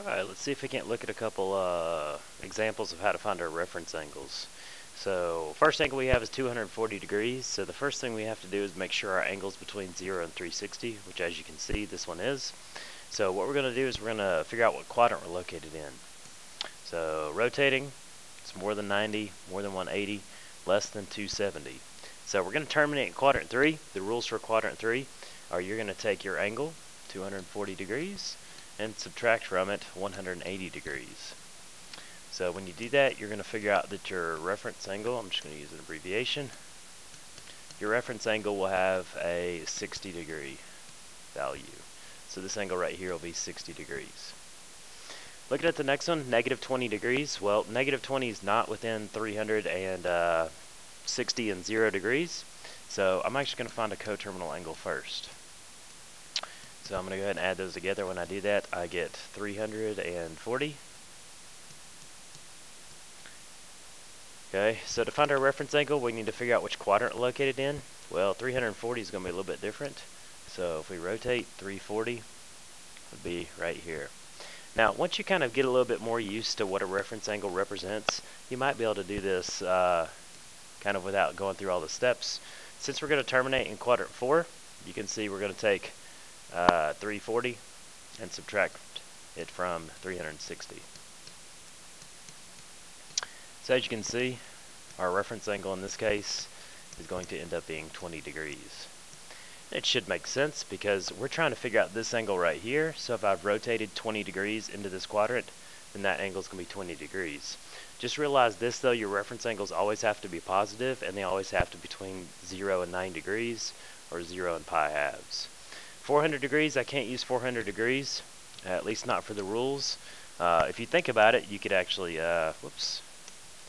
Alright, let's see if we can't look at a couple uh, examples of how to find our reference angles. So, first angle we have is 240 degrees, so the first thing we have to do is make sure our angle is between 0 and 360, which as you can see, this one is. So what we're going to do is we're going to figure out what quadrant we're located in. So, rotating, it's more than 90, more than 180, less than 270. So we're going to terminate in quadrant 3. The rules for quadrant 3 are you're going to take your angle, 240 degrees, and subtract from it 180 degrees. So when you do that, you're going to figure out that your reference angle, I'm just going to use an abbreviation, your reference angle will have a 60 degree value. So this angle right here will be 60 degrees. Looking at the next one, negative 20 degrees. Well, negative 20 is not within 360 uh, and 0 degrees. So I'm actually going to find a coterminal angle first. So I'm going to go ahead and add those together. When I do that, I get 340. Okay, so to find our reference angle, we need to figure out which quadrant it's located in. Well, 340 is going to be a little bit different. So if we rotate, 340 would be right here. Now, once you kind of get a little bit more used to what a reference angle represents, you might be able to do this uh, kind of without going through all the steps. Since we're going to terminate in quadrant 4, you can see we're going to take uh, 340 and subtract it from 360. So as you can see, our reference angle in this case is going to end up being 20 degrees. It should make sense because we're trying to figure out this angle right here. So if I've rotated 20 degrees into this quadrant, then that angle is going to be 20 degrees. Just realize this though, your reference angles always have to be positive and they always have to be between 0 and 9 degrees or 0 and pi halves. 400 degrees, I can't use 400 degrees, at least not for the rules. Uh, if you think about it, you could actually, uh, whoops,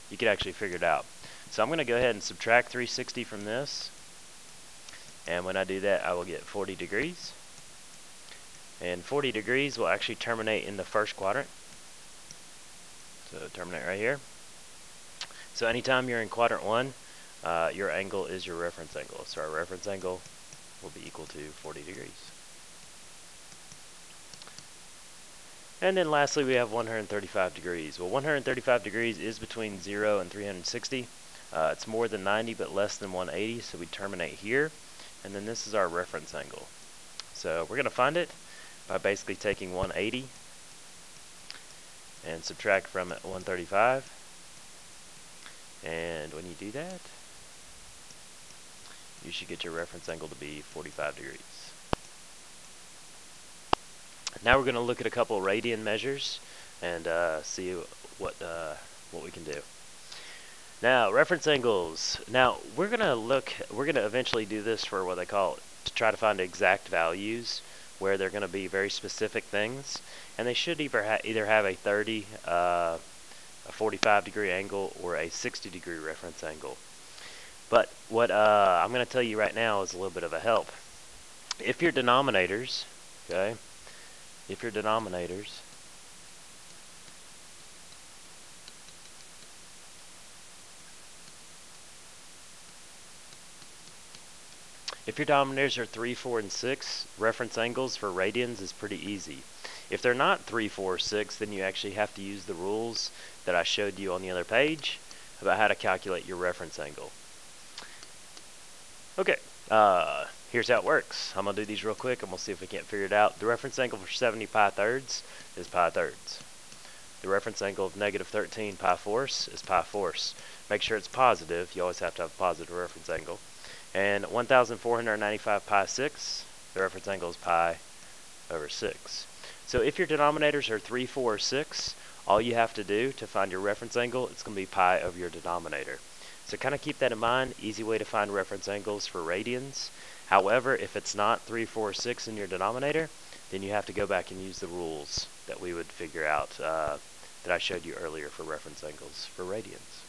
you could actually figure it out. So I'm going to go ahead and subtract 360 from this. And when I do that, I will get 40 degrees. And 40 degrees will actually terminate in the first quadrant. So terminate right here. So anytime you're in quadrant 1, uh, your angle is your reference angle. So our reference angle will be equal to 40 degrees. And then lastly, we have 135 degrees. Well, 135 degrees is between 0 and 360. Uh, it's more than 90, but less than 180, so we terminate here. And then this is our reference angle. So we're going to find it by basically taking 180 and subtract from it 135. And when you do that, you should get your reference angle to be 45 degrees. Now we're going to look at a couple radian measures and uh, see what uh, what we can do. Now reference angles. Now we're going to look. We're going to eventually do this for what they call to try to find exact values where they're going to be very specific things, and they should either ha either have a 30, uh, a 45 degree angle, or a 60 degree reference angle. But what uh, I'm going to tell you right now is a little bit of a help. If your denominators, okay, if your denominators If your denominators are 3, 4, and 6, reference angles for radians is pretty easy. If they're not 3, 4, 6, then you actually have to use the rules that I showed you on the other page about how to calculate your reference angle. Okay, uh, here's how it works. I'm going to do these real quick and we'll see if we can't figure it out. The reference angle for 70 pi thirds is pi thirds. The reference angle of negative 13 pi fourths is pi fourths. Make sure it's positive. You always have to have a positive reference angle. And 1495 pi 6, the reference angle is pi over 6. So if your denominators are 3, 4, or 6, all you have to do to find your reference angle, it's going to be pi over your denominator. So kind of keep that in mind. Easy way to find reference angles for radians. However, if it's not 3, 4, 6 in your denominator, then you have to go back and use the rules that we would figure out uh, that I showed you earlier for reference angles for radians.